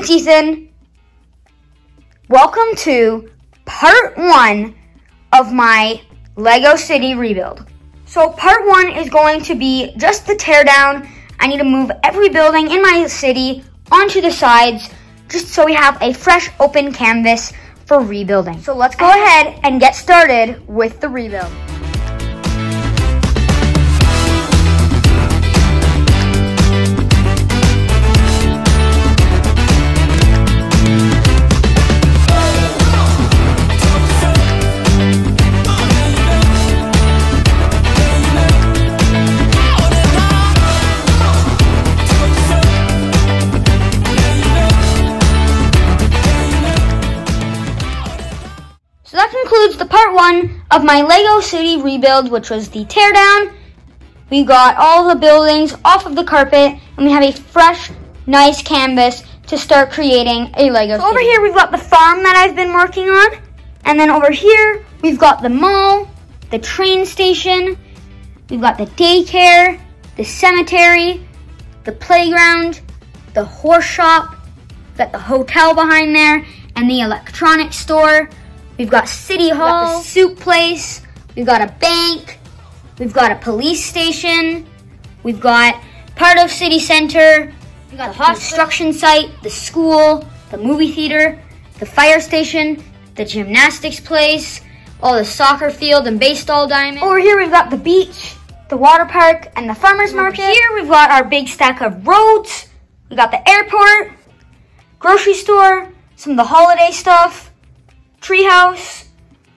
it's Ethan. Welcome to part one of my Lego City rebuild. So part one is going to be just the teardown. I need to move every building in my city onto the sides just so we have a fresh open canvas for rebuilding. So let's go ahead and get started with the rebuild. So that concludes the part one of my Lego City rebuild, which was the teardown. We got all the buildings off of the carpet, and we have a fresh, nice canvas to start creating a Lego so Over here, we've got the farm that I've been working on. And then over here, we've got the mall, the train station, we've got the daycare, the cemetery, the playground, the horse shop, got the hotel behind there, and the electronics store. We've got City Hall, got the soup place, we've got a bank, we've got a police station, we've got part of city center, we've got the construction site, the school, the movie theater, the fire station, the gymnastics place, all the soccer field and baseball diamond. Over here we've got the beach, the water park, and the farmer's market. Here we've got our big stack of roads, we got the airport, grocery store, some of the holiday stuff, treehouse,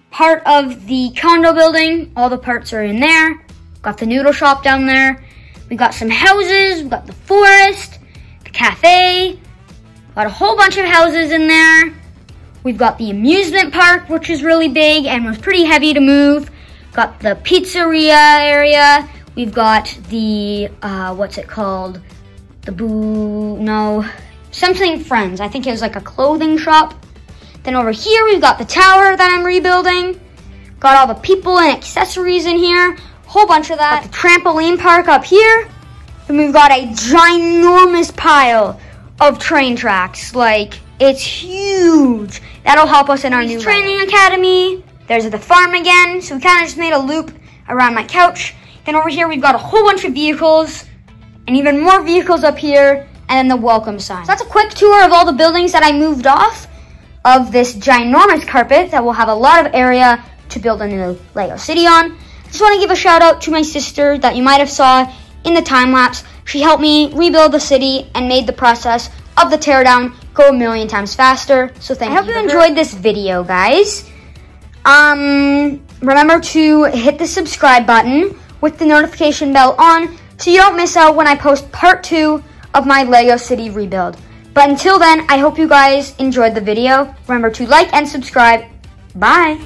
part of the condo building. All the parts are in there. Got the noodle shop down there. We got some houses. We got the forest, the cafe. Got a whole bunch of houses in there. We've got the amusement park, which is really big and was pretty heavy to move. Got the pizzeria area. We've got the, uh, what's it called? The boo, no, something friends. I think it was like a clothing shop. Then over here, we've got the tower that I'm rebuilding. Got all the people and accessories in here. Whole bunch of that. Got the trampoline park up here. And we've got a ginormous pile of train tracks. Like, it's huge. That'll help us in our new training academy. There's the farm again. So we kind of just made a loop around my couch. Then over here, we've got a whole bunch of vehicles and even more vehicles up here and then the welcome sign. So that's a quick tour of all the buildings that I moved off of this ginormous carpet that will have a lot of area to build a new Lego city on. I just want to give a shout out to my sister that you might have saw in the time lapse. She helped me rebuild the city and made the process of the teardown go a million times faster. So thank I you. I hope you enjoyed this video, guys. Um, remember to hit the subscribe button with the notification bell on so you don't miss out when I post part two of my Lego City rebuild. But until then, I hope you guys enjoyed the video. Remember to like and subscribe. Bye.